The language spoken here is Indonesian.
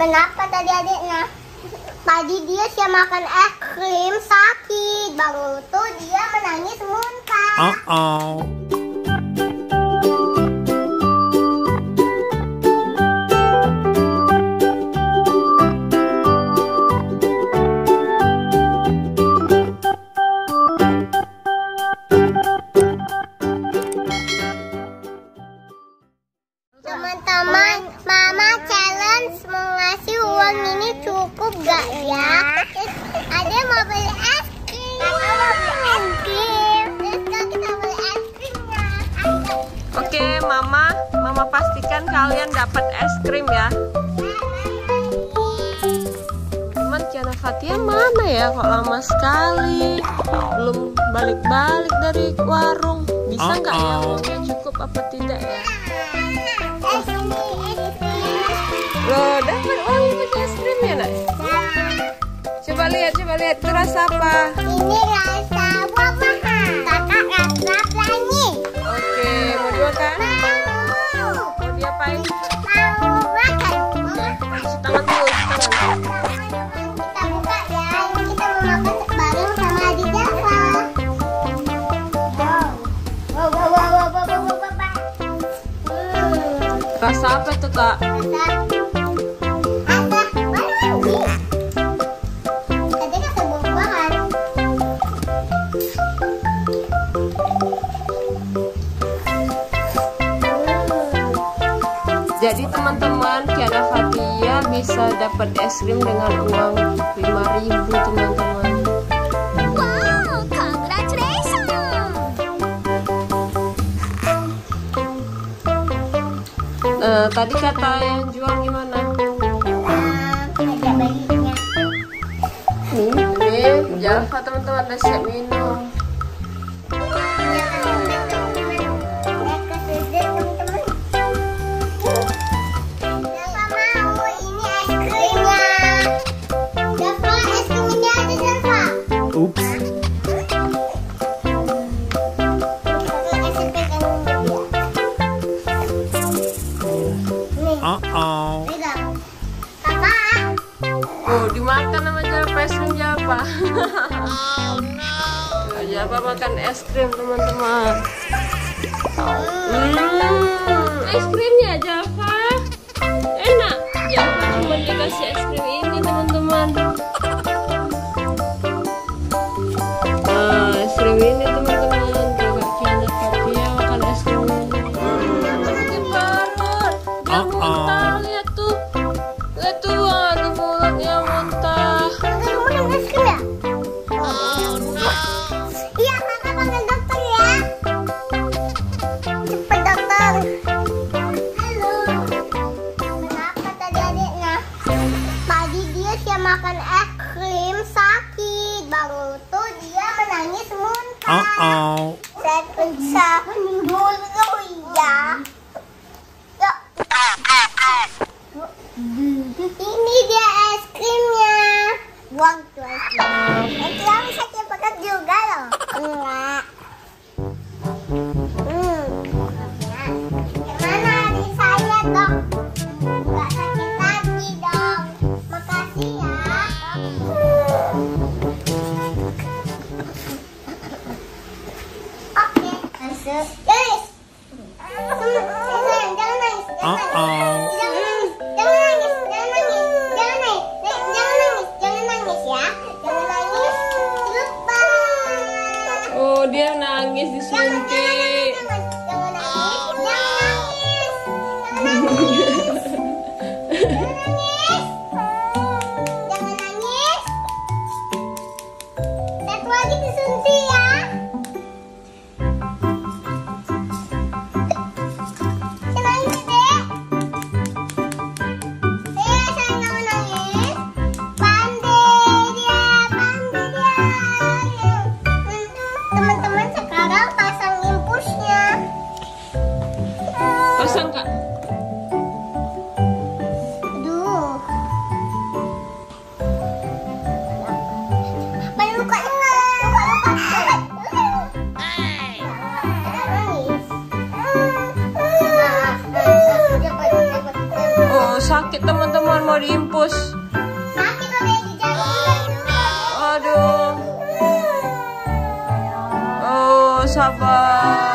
Kenapa tadi adiknya? Tadi dia siap makan es krim sakit. Baru tuh dia menangis muntah. Uh-oh. Teman-teman, ya? Ada mau beli es krim. Kakak mau beli es krim. Terus kalau kita beli es krimnya. Oke, Mama, Mama pastikan kalian dapat es krim ya. Teman Tiana Fatia mana ya? Kok lama sekali? Belum balik-balik dari warung. Bisa nggak ya Uh-oh. uangnya cukup apa tidak ya? Lihat. Itu rasa apa? Ini rasa buah mahal. Kakak rasa pelangi. Oke, mau dimakan? Mau. Mau diapain? Mau makan. Cuci tangan dulu, cuci tangan. Kita buka ya. Ini kita mau makan bareng sama adik Java. Wow. Wow, wow, wow, wow, wow, wow, wow, wow. Rasa apa tuh, Kak? Rasa Jadi teman-teman, Kiara Fatia bisa dapat es krim dengan uang 5000 teman-teman. Wow, congratulations. Eh, tadi kata yang jual gimana? ada bayinya. Ini Java teman-teman udah siap minum. Es krim Java. Tuh, Java makan es krim teman-teman. Hmm, es krimnya Java. Makan es krim sakit. Baru tuh dia menangis muntah. Uh-oh. Saya periksa dulu ya. Yuk. -oh. Jangan nangis. Jangan nangis. Dia nangis. Teman-teman mau diimpus. Sakit. Aduh. Oh, sabar.